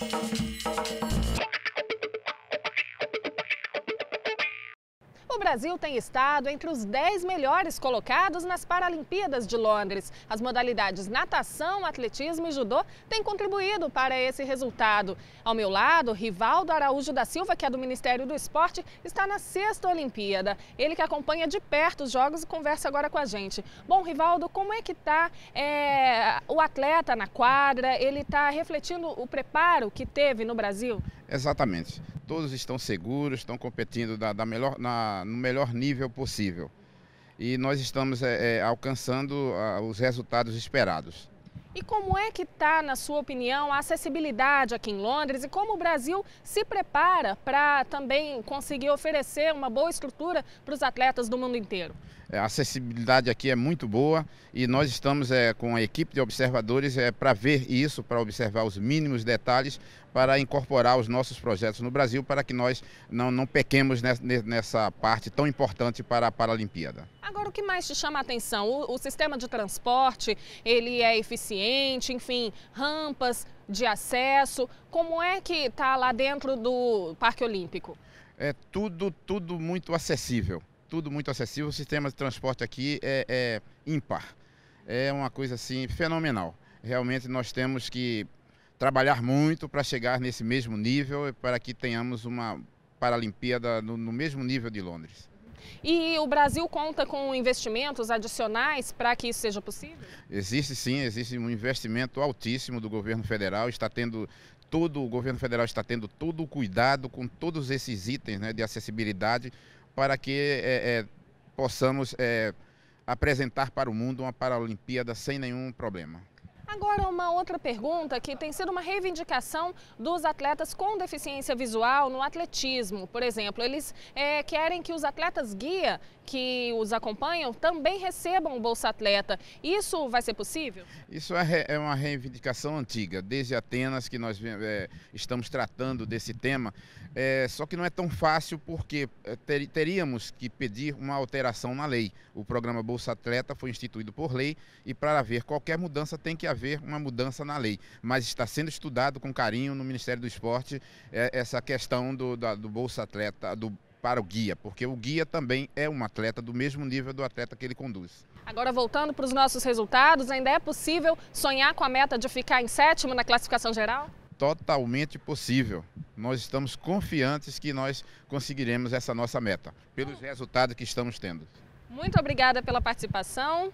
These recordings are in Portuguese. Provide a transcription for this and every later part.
Thank you. O Brasil tem estado entre os 10 melhores colocados nas Paralimpíadas de Londres. As modalidades natação, atletismo e judô têm contribuído para esse resultado. Ao meu lado, Rivaldo Araújo da Silva, que é do Ministério do Esporte, está na sexta Olimpíada. Ele que acompanha de perto os jogos e conversa agora com a gente. Bom, Rivaldo, como é que está é, o atleta na quadra? Ele está refletindo o preparo que teve no Brasil? Exatamente todos estão seguros, estão competindo da, da melhor, na, no melhor nível possível. E nós estamos é, alcançando a, os resultados esperados. E como é que está, na sua opinião, a acessibilidade aqui em Londres e como o Brasil se prepara para também conseguir oferecer uma boa estrutura para os atletas do mundo inteiro? É, a acessibilidade aqui é muito boa e nós estamos é, com a equipe de observadores é, para ver isso, para observar os mínimos detalhes, para incorporar os nossos projetos no Brasil, para que nós não, não pequemos nessa parte tão importante para a Paralimpíada. Agora, o que mais te chama a atenção? O, o sistema de transporte, ele é eficiente, enfim, rampas de acesso. Como é que está lá dentro do Parque Olímpico? É tudo, tudo muito acessível tudo muito acessível. O sistema de transporte aqui é, é ímpar. É uma coisa assim fenomenal. Realmente nós temos que trabalhar muito para chegar nesse mesmo nível para que tenhamos uma Paralimpíada no, no mesmo nível de Londres. E o Brasil conta com investimentos adicionais para que isso seja possível? Existe sim, existe um investimento altíssimo do governo federal, está tendo todo o governo federal está tendo todo o cuidado com todos esses itens né, de acessibilidade para que é, é, possamos é, apresentar para o mundo uma Paralimpíada sem nenhum problema. Agora, uma outra pergunta que tem sido uma reivindicação dos atletas com deficiência visual no atletismo. Por exemplo, eles é, querem que os atletas guia que os acompanham também recebam o Bolsa Atleta. Isso vai ser possível? Isso é, é uma reivindicação antiga, desde Atenas que nós é, estamos tratando desse tema. É, só que não é tão fácil porque ter, teríamos que pedir uma alteração na lei. O programa Bolsa Atleta foi instituído por lei e para haver qualquer mudança tem que haver haver uma mudança na lei, mas está sendo estudado com carinho no Ministério do Esporte é, essa questão do, da, do Bolsa Atleta, do, para o guia, porque o guia também é um atleta do mesmo nível do atleta que ele conduz. Agora, voltando para os nossos resultados, ainda é possível sonhar com a meta de ficar em sétimo na classificação geral? Totalmente possível. Nós estamos confiantes que nós conseguiremos essa nossa meta, pelos resultados que estamos tendo. Muito obrigada pela participação.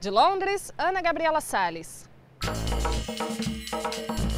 De Londres, Ana Gabriela Salles. あっ!